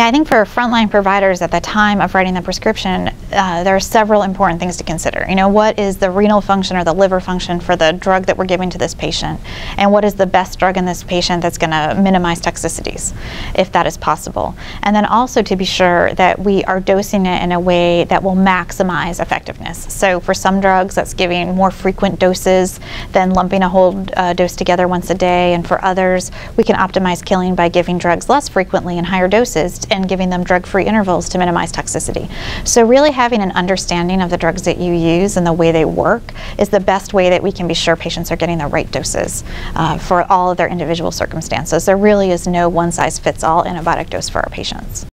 Yeah, I think for frontline providers at the time of writing the prescription, uh, there are several important things to consider. You know, what is the renal function or the liver function for the drug that we're giving to this patient? And what is the best drug in this patient that's going to minimize toxicities, if that is possible? And then also to be sure that we are dosing it in a way that will maximize effectiveness. So for some drugs, that's giving more frequent doses than lumping a whole uh, dose together once a day. And for others, we can optimize killing by giving drugs less frequently in higher doses and giving them drug-free intervals to minimize toxicity. So really having an understanding of the drugs that you use and the way they work is the best way that we can be sure patients are getting the right doses uh, for all of their individual circumstances. There really is no one-size-fits-all antibiotic dose for our patients.